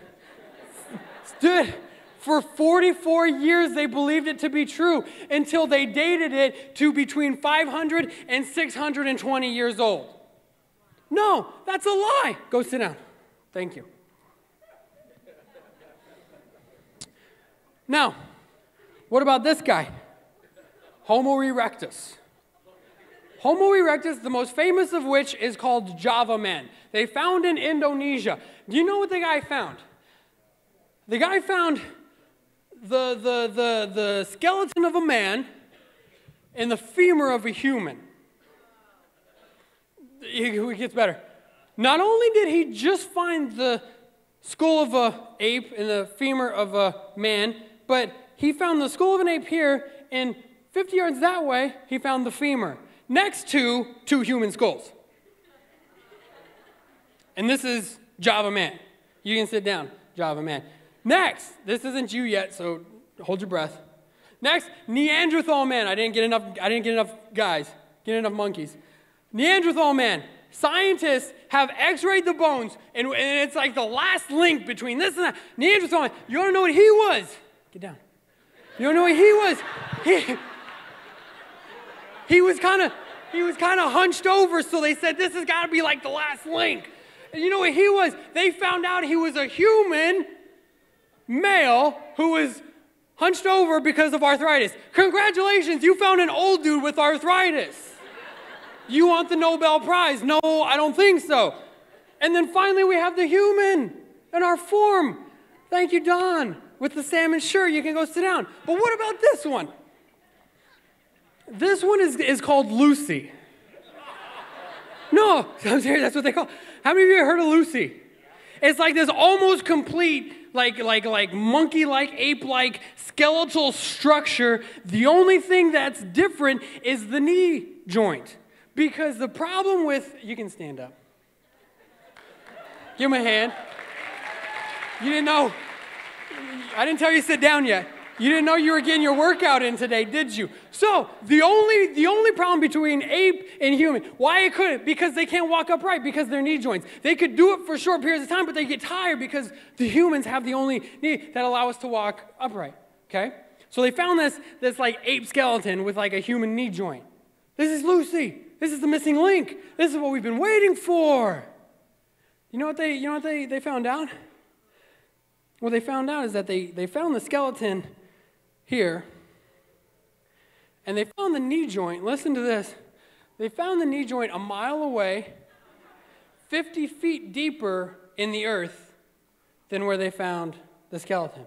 Speaker 1: stood for 44 years. They believed it to be true until they dated it to between 500 and 620 years old. No, that's a lie. Go sit down. Thank you. Now, what about this guy? Homo erectus. Homo erectus, the most famous of which is called Java man. They found in Indonesia. Do you know what the guy found? The guy found the, the, the, the skeleton of a man and the femur of a human. It gets better. Not only did he just find the skull of a ape and the femur of a man, but he found the skull of an ape here, and 50 yards that way, he found the femur next to two human skulls. And this is Java Man. You can sit down, Java Man. Next, this isn't you yet, so hold your breath. Next, Neanderthal Man. I didn't get enough, I didn't get enough guys, get enough monkeys. Neanderthal Man. Scientists have x-rayed the bones, and, and it's like the last link between this and that. Neanderthal Man. You to know what he was? Get down. You don't know what he was? He, he was kind of he was kind of hunched over, so they said this has got to be like the last link. And you know what he was? They found out he was a human male who was hunched over because of arthritis. Congratulations, you found an old dude with arthritis. You want the Nobel Prize? No, I don't think so. And then finally, we have the human in our form. Thank you, Don. With the salmon shirt, you can go sit down. But what about this one? This one is, is called Lucy. No, I'm serious, that's what they call. How many of you have heard of Lucy? It's like this almost complete, like, like, like monkey-like, ape-like skeletal structure. The only thing that's different is the knee joint. Because the problem with, you can stand up. Give him a hand. You didn't know. I didn't tell you to sit down yet. You didn't know you were getting your workout in today, did you? So the only the only problem between ape and human, why it couldn't? Because they can't walk upright because they're knee joints. They could do it for short periods of time, but they get tired because the humans have the only knee that allow us to walk upright. Okay? So they found this this like ape skeleton with like a human knee joint. This is Lucy. This is the missing link. This is what we've been waiting for. You know what they you know what they, they found out? What they found out is that they, they found the skeleton here. And they found the knee joint, listen to this. They found the knee joint a mile away, 50 feet deeper in the earth than where they found the skeleton.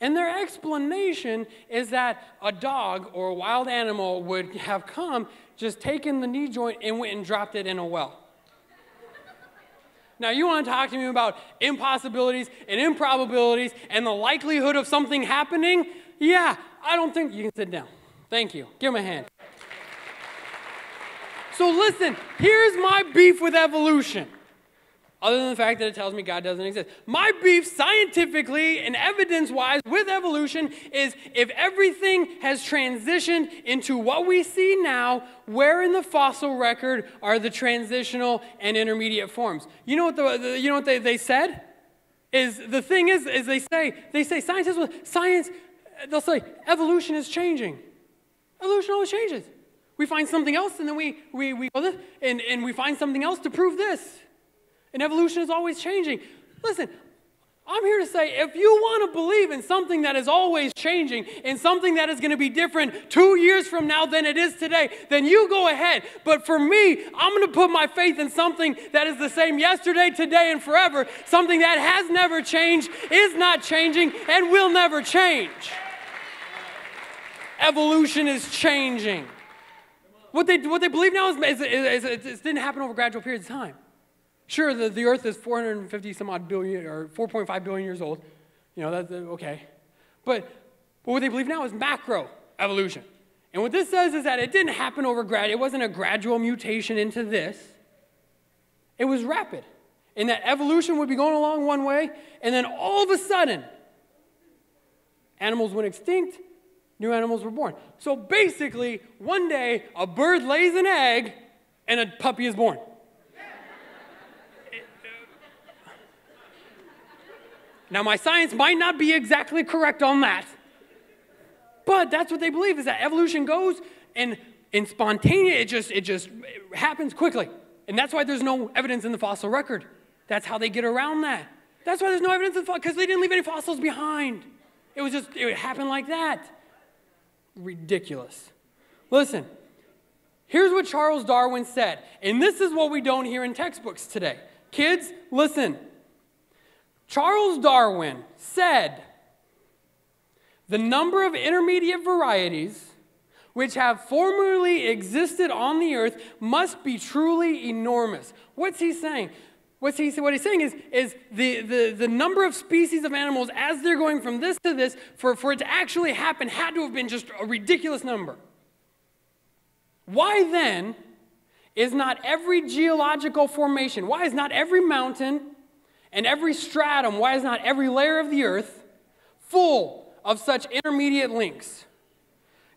Speaker 1: And their explanation is that a dog or a wild animal would have come, just taken the knee joint, and went and dropped it in a well. Now, you want to talk to me about impossibilities and improbabilities and the likelihood of something happening? Yeah, I don't think you can sit down. Thank you. Give him a hand. So, listen, here's my beef with evolution. Other than the fact that it tells me God doesn't exist. My beef, scientifically and evidence wise, with evolution is if everything has transitioned into what we see now, where in the fossil record are the transitional and intermediate forms? You know what, the, you know what they, they said? Is the thing is, is they say, they say scientists, science they'll say, evolution is changing. Evolution always changes. We find something else and then we, we, we go this, and, and we find something else to prove this. And evolution is always changing. Listen, I'm here to say if you want to believe in something that is always changing and something that is going to be different two years from now than it is today, then you go ahead. But for me, I'm going to put my faith in something that is the same yesterday, today, and forever, something that has never changed, is not changing, and will never change evolution is changing. What they, what they believe now is, is, is, is it didn't happen over gradual periods of time. Sure, the, the earth is 450 some odd billion, or 4.5 billion years old. You know, that's okay. But, but what they believe now is macro evolution. And what this says is that it didn't happen over grad, it wasn't a gradual mutation into this. It was rapid. And that evolution would be going along one way, and then all of a sudden, animals went extinct, new animals were born. So basically, one day a bird lays an egg and a puppy is born. Now, my science might not be exactly correct on that, but that's what they believe is that evolution goes and in spontaneous, it just, it just it happens quickly. And that's why there's no evidence in the fossil record. That's how they get around that. That's why there's no evidence in because they didn't leave any fossils behind. It was just, it happened like that ridiculous. Listen, here's what Charles Darwin said, and this is what we don't hear in textbooks today. Kids, listen. Charles Darwin said the number of intermediate varieties which have formerly existed on the earth must be truly enormous. What's he saying? What he's saying is, is the, the, the number of species of animals as they're going from this to this, for, for it to actually happen, had to have been just a ridiculous number. Why then is not every geological formation, why is not every mountain and every stratum, why is not every layer of the earth full of such intermediate links?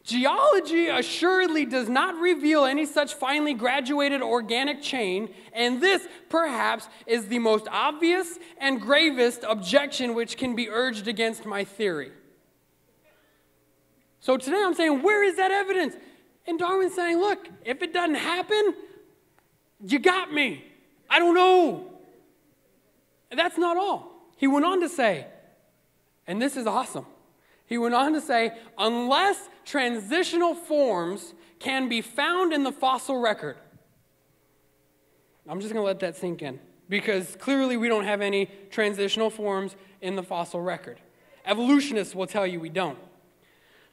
Speaker 1: Geology assuredly does not reveal any such finely graduated organic chain, and this, perhaps, is the most obvious and gravest objection which can be urged against my theory. So today I'm saying, where is that evidence? And Darwin's saying, look, if it doesn't happen, you got me. I don't know. And that's not all. He went on to say, and this is awesome. He went on to say, unless transitional forms can be found in the fossil record. I'm just going to let that sink in because clearly we don't have any transitional forms in the fossil record. Evolutionists will tell you we don't.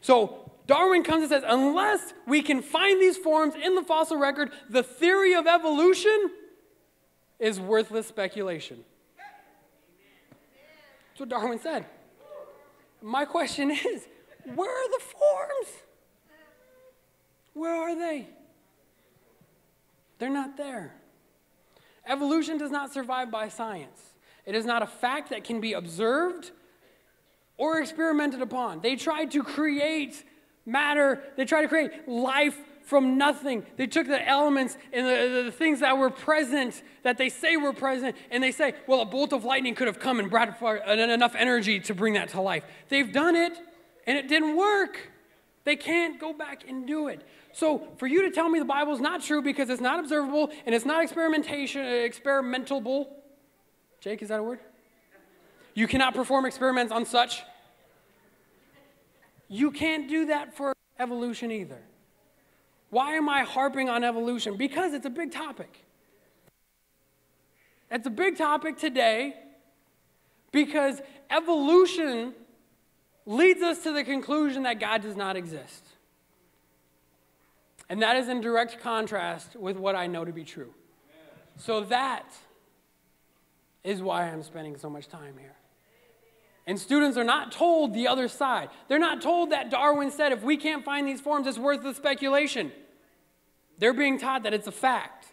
Speaker 1: So Darwin comes and says, unless we can find these forms in the fossil record, the theory of evolution is worthless speculation. That's what Darwin said. My question is where are the forms? Where are they? They're not there. Evolution does not survive by science. It is not a fact that can be observed or experimented upon. They tried to create matter, they tried to create life from nothing. They took the elements and the, the, things that were present, that they say were present, and they say, well, a bolt of lightning could have come and brought enough energy to bring that to life. They've done it, and it didn't work. They can't go back and do it. So for you to tell me the Bible is not true because it's not observable and it's not experimentation, experimentable. Jake, is that a word? You cannot perform experiments on such. You can't do that for evolution either. Why am I harping on evolution? Because it's a big topic. It's a big topic today because evolution leads us to the conclusion that God does not exist. And that is in direct contrast with what I know to be true. So that is why I'm spending so much time here. And students are not told the other side. They're not told that Darwin said if we can't find these forms, it's worthless speculation. They're being taught that it's a fact.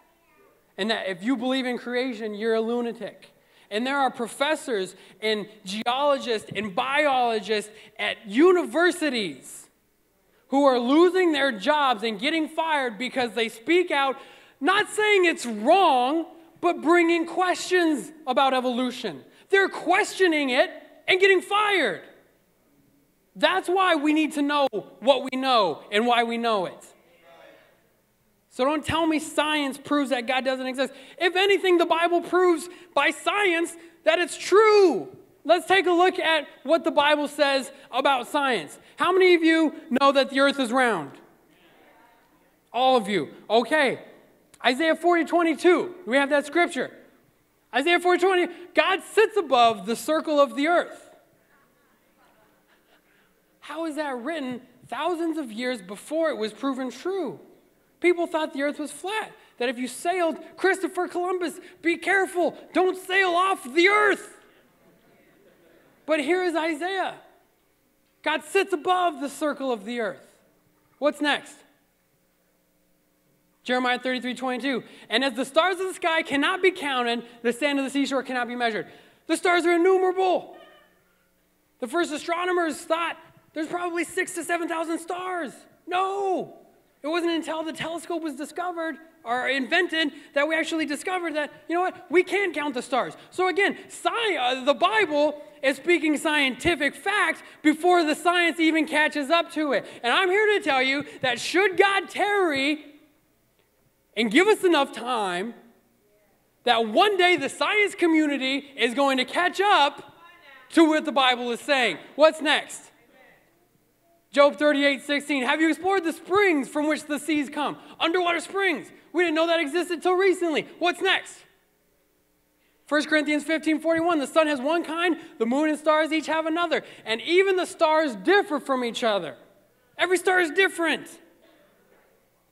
Speaker 1: And that if you believe in creation, you're a lunatic. And there are professors and geologists and biologists at universities who are losing their jobs and getting fired because they speak out, not saying it's wrong, but bringing questions about evolution. They're questioning it and getting fired. That's why we need to know what we know and why we know it. So don't tell me science proves that God doesn't exist. If anything, the Bible proves by science that it's true. Let's take a look at what the Bible says about science. How many of you know that the earth is round? All of you. Okay. Isaiah 40, 22. We have that scripture. Isaiah 4:20, God sits above the circle of the earth. How is that written thousands of years before it was proven true? People thought the earth was flat. That if you sailed, Christopher Columbus, be careful, don't sail off the earth. But here is Isaiah. God sits above the circle of the earth. What's next? Jeremiah 33 22. And as the stars of the sky cannot be counted, the sand of the seashore cannot be measured. The stars are innumerable. The first astronomers thought there's probably six to 7,000 stars. No. It wasn't until the telescope was discovered or invented that we actually discovered that, you know what, we can't count the stars. So again, sci- uh, the Bible is speaking scientific fact before the science even catches up to it. And I'm here to tell you that should God tarry and give us enough time, that one day the science community is going to catch up to what the Bible is saying. What's next? Job 38, 16. Have you explored the springs from which the seas come? Underwater springs. We didn't know that existed until recently. What's next? 1 Corinthians 15, 41. The sun has one kind, the moon and stars each have another. And even the stars differ from each other. Every star is different.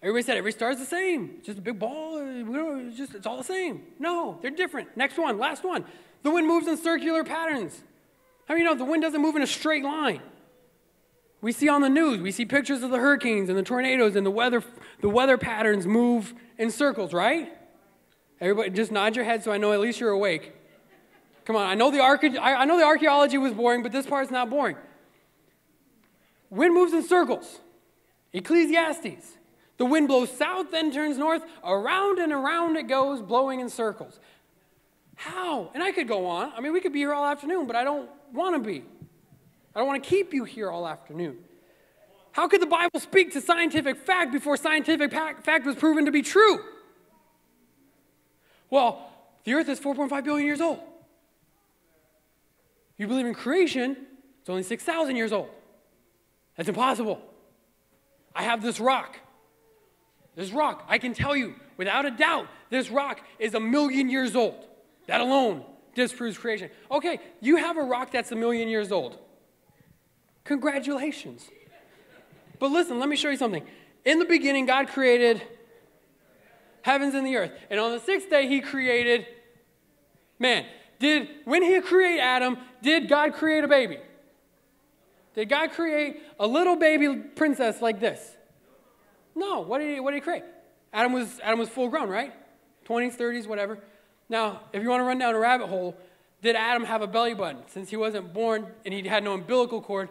Speaker 1: Everybody said every star is the same. Just a big ball. It's just, it's all the same. No, they're different. Next one, last one. The wind moves in circular patterns. How do you know the wind doesn't move in a straight line? We see on the news, we see pictures of the hurricanes and the tornadoes and the weather, the weather patterns move in circles, right? Everybody, just nod your head so I know at least you're awake. Come on, I know the, arche- I know the archaeology was boring, but this part's not boring. Wind moves in circles. Ecclesiastes. The wind blows south, then turns north. Around and around it goes, blowing in circles. How? And I could go on. I mean, we could be here all afternoon, but I don't want to be. I don't want to keep you here all afternoon. How could the Bible speak to scientific fact before scientific fact was proven to be true? Well, the earth is 4.5 billion years old. You believe in creation, it's only 6,000 years old. That's impossible. I have this rock. This rock, I can tell you without a doubt, this rock is a million years old. That alone disproves creation. Okay, you have a rock that's a million years old. Congratulations. But listen, let me show you something. In the beginning, God created heavens and the earth. And on the sixth day, he created man. Did, when he created Adam, did God create a baby? Did God create a little baby princess like this? No. What did he, what did he create? Adam was, Adam was full grown, right? 20s, 30s, whatever. Now, if you want to run down a rabbit hole, did Adam have a belly button? Since he wasn't born and he had no umbilical cord,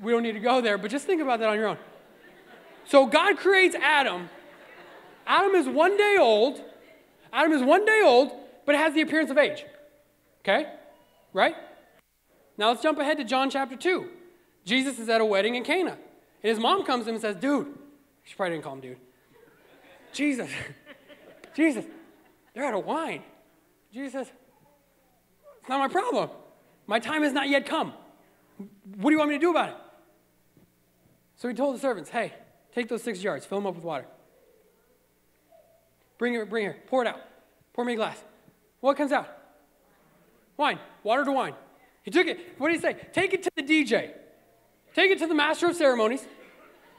Speaker 1: we don't need to go there, but just think about that on your own. So God creates Adam. Adam is one day old. Adam is one day old, but has the appearance of age. Okay? Right? Now let's jump ahead to John chapter 2. Jesus is at a wedding in Cana. And his mom comes to him and says, Dude, she probably didn't call him dude. Jesus, Jesus, they're out of wine. Jesus says, It's not my problem. My time has not yet come. What do you want me to do about it? So he told the servants, Hey, take those six jars, fill them up with water. Bring it, bring here, pour it out. Pour me a glass. What comes out? Wine. Water to wine. He took it. What did he say? Take it to the DJ. Take it to the master of ceremonies,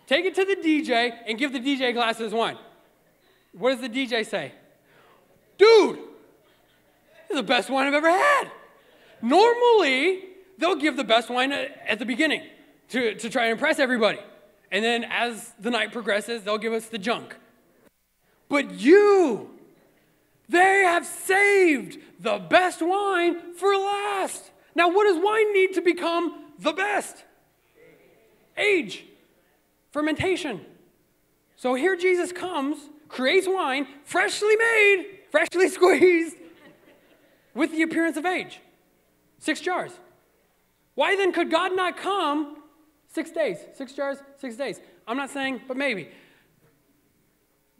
Speaker 1: take it to the DJ, and give the DJ glasses wine. What does the DJ say? Dude, this is the best wine I've ever had. Normally, they'll give the best wine at the beginning to, to try and impress everybody. And then as the night progresses, they'll give us the junk. But you, they have saved the best wine for last. Now, what does wine need to become the best? age, fermentation. So here Jesus comes, creates wine, freshly made, freshly squeezed, with the appearance of age. Six jars. Why then could God not come six days? Six jars, six days. I'm not saying, but maybe.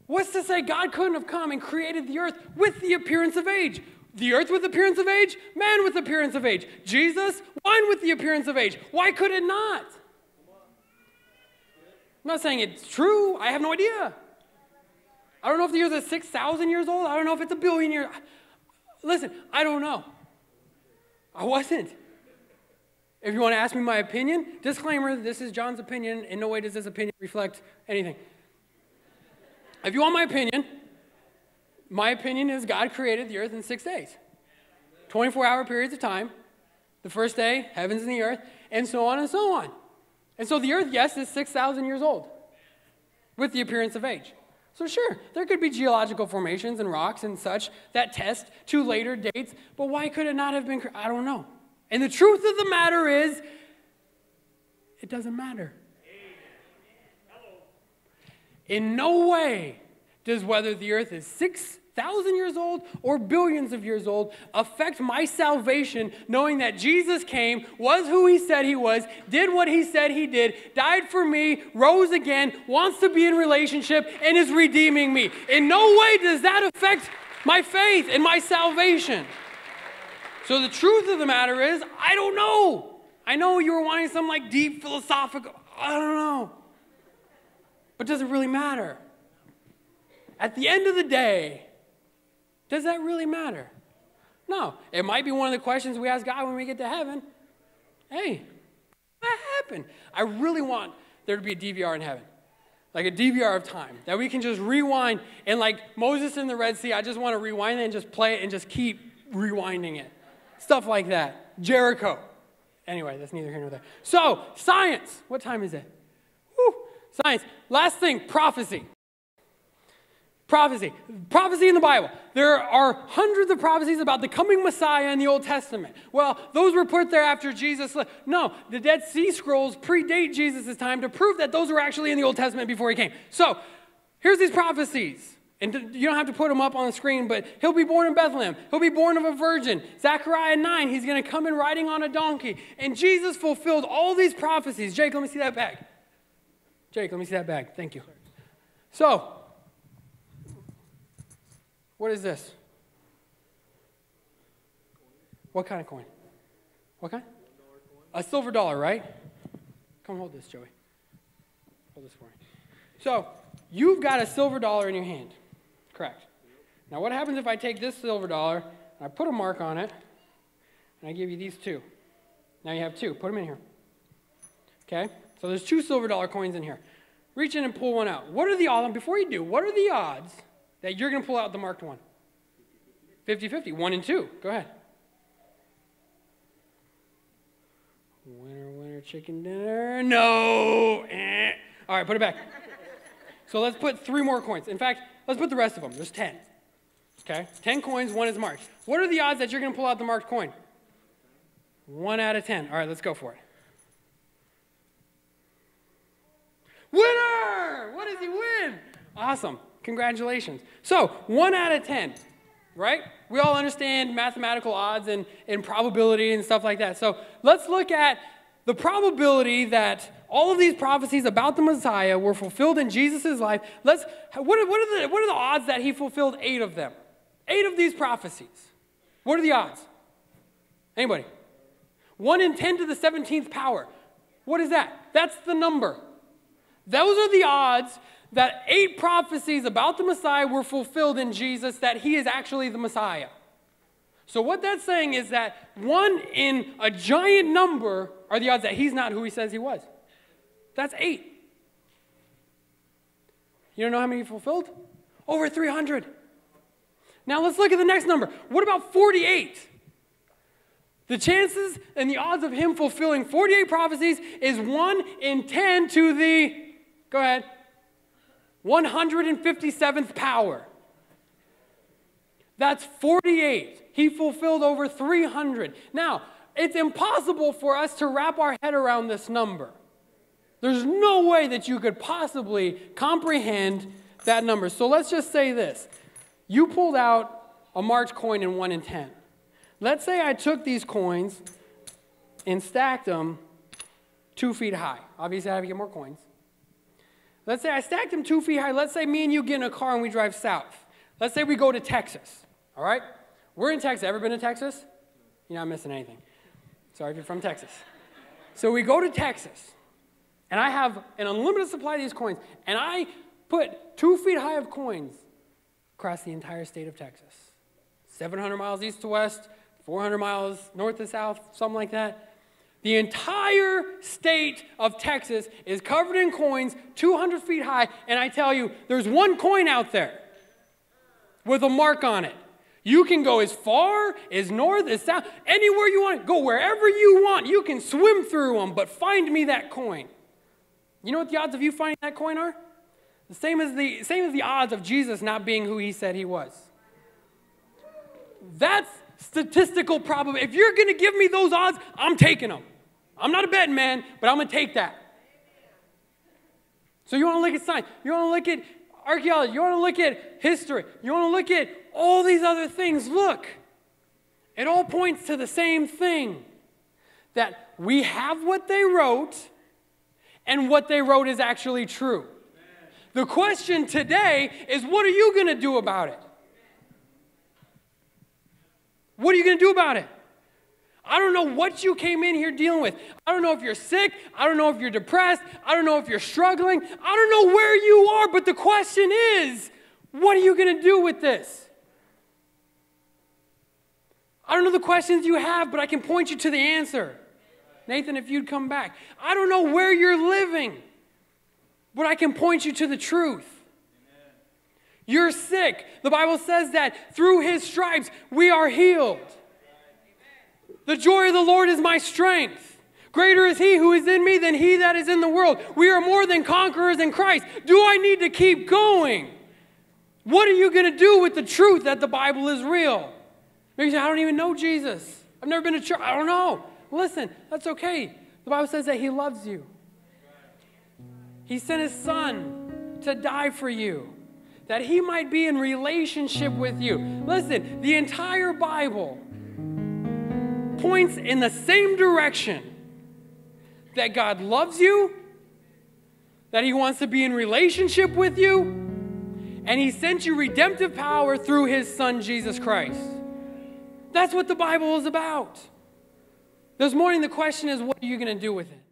Speaker 1: What's to say God couldn't have come and created the earth with the appearance of age? The earth with appearance of age, man with appearance of age. Jesus, wine with the appearance of age. Why could it not? I'm not saying it's true. I have no idea. I don't know if the earth is 6,000 years old. I don't know if it's a billion years. Listen, I don't know. I wasn't. If you want to ask me my opinion, disclaimer this is John's opinion. In no way does this opinion reflect anything. If you want my opinion, my opinion is God created the earth in six days 24 hour periods of time. The first day, heavens and the earth, and so on and so on. And so the earth, yes, is 6,000 years old with the appearance of age. So, sure, there could be geological formations and rocks and such that test to later dates, but why could it not have been? I don't know. And the truth of the matter is, it doesn't matter. In no way does whether the earth is six thousand years old or billions of years old affect my salvation knowing that Jesus came, was who he said he was, did what he said he did, died for me, rose again, wants to be in relationship, and is redeeming me. In no way does that affect my faith and my salvation. So the truth of the matter is, I don't know. I know you were wanting some like deep philosophical. I don't know. But does it really matter? At the end of the day, does that really matter? No. It might be one of the questions we ask God when we get to heaven. Hey, what happened? I really want there to be a DVR in heaven. Like a DVR of time that we can just rewind. And like Moses in the Red Sea, I just want to rewind it and just play it and just keep rewinding it. Stuff like that. Jericho. Anyway, that's neither here nor there. So, science. What time is it? Whew. Science. Last thing prophecy. Prophecy. Prophecy in the Bible. There are hundreds of prophecies about the coming Messiah in the Old Testament. Well, those were put there after Jesus. No, the Dead Sea Scrolls predate Jesus' time to prove that those were actually in the Old Testament before he came. So, here's these prophecies. And you don't have to put them up on the screen, but he'll be born in Bethlehem. He'll be born of a virgin. Zechariah 9, he's going to come in riding on a donkey. And Jesus fulfilled all these prophecies. Jake, let me see that bag. Jake, let me see that bag. Thank you. So, what is this? What kind of coin? What kind? A silver dollar, right? Come hold this, Joey. Hold this for me. So, you've got a silver dollar in your hand. Correct. Now, what happens if I take this silver dollar and I put a mark on it and I give you these two? Now you have two. Put them in here. Okay? So there's two silver dollar coins in here. Reach in and pull one out. What are the odds? Before you do, what are the odds that you're going to pull out the marked one? 50 50. One and two. Go ahead. Winner, winner, chicken dinner. No. Eh. All right, put it back. So let's put three more coins. In fact, Let's put the rest of them. There's 10. Okay? 10 coins, one is marked. What are the odds that you're going to pull out the marked coin? One out of 10. All right, let's go for it. Winner! What does he win? Awesome. Congratulations. So, one out of 10, right? We all understand mathematical odds and, and probability and stuff like that. So, let's look at the probability that all of these prophecies about the Messiah were fulfilled in Jesus' life. Let's, what, are, what, are the, what are the odds that he fulfilled eight of them? Eight of these prophecies. What are the odds? Anybody? 1 in 10 to the 17th power. What is that? That's the number. Those are the odds that eight prophecies about the Messiah were fulfilled in Jesus, that he is actually the Messiah. So, what that's saying is that one in a giant number are the odds that he's not who he says he was. That's eight. You don't know how many fulfilled? Over 300. Now, let's look at the next number. What about 48? The chances and the odds of him fulfilling 48 prophecies is 1 in 10 to the, go ahead, 157th power. That's 48. He fulfilled over 300. Now, it's impossible for us to wrap our head around this number. There's no way that you could possibly comprehend that number. So let's just say this. You pulled out a marked coin in 1 in 10. Let's say I took these coins and stacked them two feet high. Obviously, I have to get more coins. Let's say I stacked them two feet high. Let's say me and you get in a car and we drive south. Let's say we go to Texas. All right? We're in Texas. Ever been to Texas? You're not missing anything. Sorry if you're from Texas. So we go to Texas, and I have an unlimited supply of these coins, and I put two feet high of coins across the entire state of Texas 700 miles east to west, 400 miles north to south, something like that. The entire state of Texas is covered in coins, 200 feet high, and I tell you, there's one coin out there with a mark on it. You can go as far as north as south, anywhere you want. Go wherever you want. You can swim through them, but find me that coin. You know what the odds of you finding that coin are? The same as the same as the odds of Jesus not being who he said he was. That's statistical probability. If you're going to give me those odds, I'm taking them. I'm not a betting man, but I'm going to take that. So you want to look at science, you want to look at archaeology, you want to look at history, you want to look at all these other things, look, it all points to the same thing that we have what they wrote, and what they wrote is actually true. The question today is what are you going to do about it? What are you going to do about it? I don't know what you came in here dealing with. I don't know if you're sick. I don't know if you're depressed. I don't know if you're struggling. I don't know where you are, but the question is what are you going to do with this? I don't know the questions you have, but I can point you to the answer. Nathan, if you'd come back. I don't know where you're living, but I can point you to the truth. You're sick. The Bible says that through his stripes we are healed. The joy of the Lord is my strength. Greater is he who is in me than he that is in the world. We are more than conquerors in Christ. Do I need to keep going? What are you going to do with the truth that the Bible is real? Maybe you say, I don't even know Jesus. I've never been to church. I don't know. Listen, that's okay. The Bible says that he loves you. He sent his son to die for you, that he might be in relationship with you. Listen, the entire Bible points in the same direction that God loves you, that He wants to be in relationship with you, and He sent you redemptive power through His Son, Jesus Christ. That's what the Bible is about. This morning, the question is what are you going to do with it?